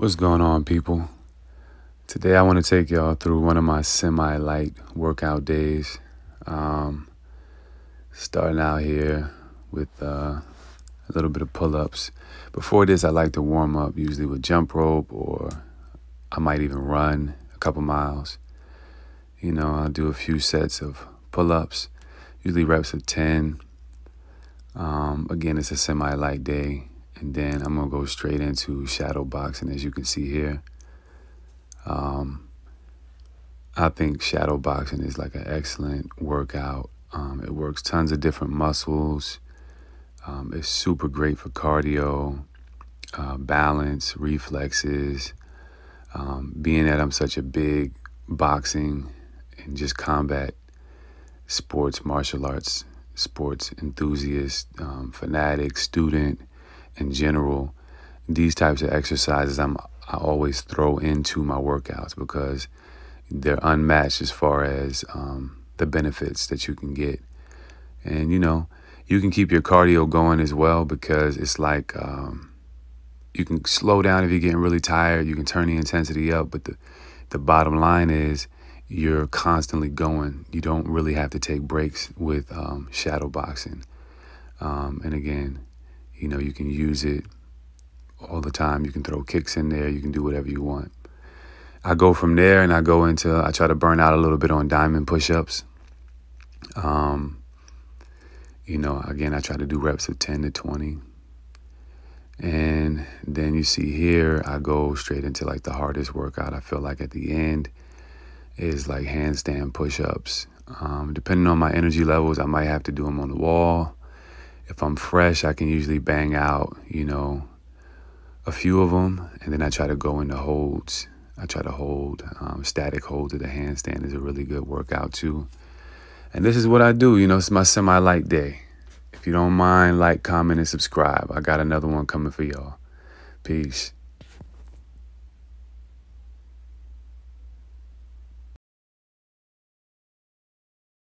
What's going on, people? Today, I want to take y'all through one of my semi light workout days. Um, starting out here with uh, a little bit of pull ups. Before this, I like to warm up usually with jump rope, or I might even run a couple miles. You know, I'll do a few sets of pull ups, usually reps of 10. Um, again, it's a semi light day. And then I'm going to go straight into shadow boxing, as you can see here. Um, I think shadow boxing is like an excellent workout. Um, it works tons of different muscles. Um, it's super great for cardio, uh, balance, reflexes. Um, being that I'm such a big boxing and just combat sports, martial arts, sports enthusiast, um, fanatic, student, in general, these types of exercises I'm I always throw into my workouts because they're unmatched as far as um, the benefits that you can get. And you know, you can keep your cardio going as well because it's like um, you can slow down if you're getting really tired. You can turn the intensity up, but the the bottom line is you're constantly going. You don't really have to take breaks with um, shadow boxing. Um, and again, you know, you can use it all the time. You can throw kicks in there. You can do whatever you want. I go from there and I go into, I try to burn out a little bit on diamond push ups. Um, you know, again, I try to do reps of 10 to 20. And then you see here, I go straight into like the hardest workout. I feel like at the end is like handstand push ups. Um, depending on my energy levels, I might have to do them on the wall if I'm fresh, I can usually bang out, you know, a few of them, and then I try to go into holds. I try to hold um, static hold to the handstand is a really good workout too. And this is what I do. You know, it's my semi-light day. If you don't mind, like, comment, and subscribe. I got another one coming for y'all. Peace.